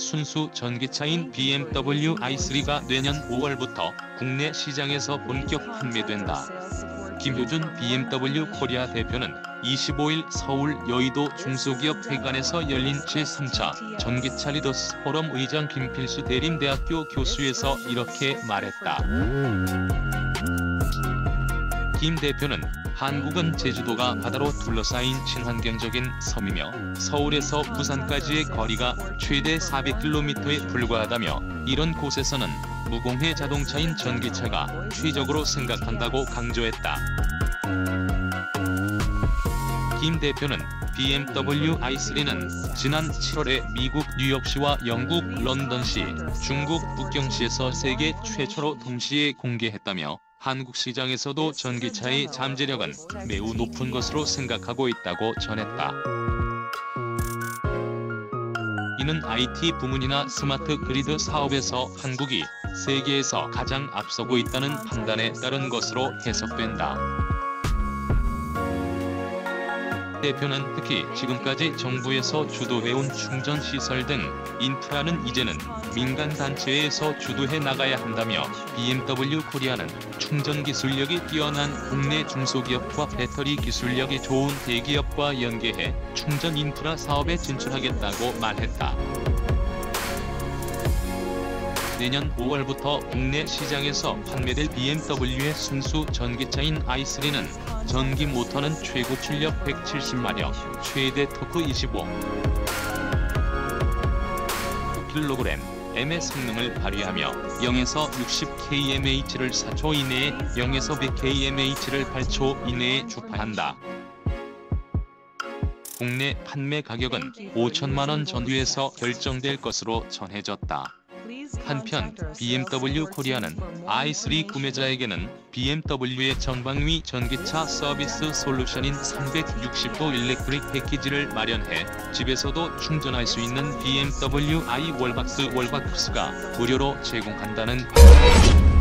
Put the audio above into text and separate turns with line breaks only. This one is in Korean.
순수 전기차인 BMW i3가 내년 5월부터 국내 시장에서 본격 판매된다. 김효준 BMW 코리아 대표는 25일 서울 여의도 중소기업 회관에서 열린 제3차 전기차 리더스 포럼 의장 김필수 대림대학교 교수에서 이렇게 말했다. 김 대표는 한국은 제주도가 바다로 둘러싸인 친환경적인 섬이며 서울에서 부산까지의 거리가 최대 400km에 불과하다며 이런 곳에서는 무공해 자동차인 전기차가 최적으로 생각한다고 강조했다. 김 대표는 BMW i3는 지난 7월에 미국 뉴욕시와 영국 런던시, 중국 북경시에서 세계 최초로 동시에 공개했다며 한국 시장에서도 전기차의 잠재력은 매우 높은 것으로 생각하고 있다고 전했다. 이는 IT 부문이나 스마트 그리드 사업에서 한국이 세계에서 가장 앞서고 있다는 판단에 따른 것으로 해석된다. 대표는 특히 지금까지 정부에서 주도해온 충전시설 등 인프라는 이제는 민간 단체에서 주도해 나가야 한다며 BMW 코리아는 충전 기술력이 뛰어난 국내 중소기업과 배터리 기술력이 좋은 대기업과 연계해 충전 인프라 사업에 진출하겠다고 말했다. 내년 5월부터 국내 시장에서 판매될 BMW의 순수 전기차인 i3는 전기 모터는 최고 출력 170마력, 최대 토크 25 kg, m의 성능을 발휘하며 0에서 60kmh를 4초 이내에 0에서 100kmh를 8초 이내에 주파한다. 국내 판매 가격은 5천만원 전후에서 결정될 것으로 전해졌다. 한편 BMW 코리아는 i3 구매자에게는 BMW의 전방위 전기차 서비스 솔루션인 360도 일렉트릭 패키지를 마련해 집에서도 충전할 수 있는 BMW i 월박스 월박스가 무료로 제공한다는 방법.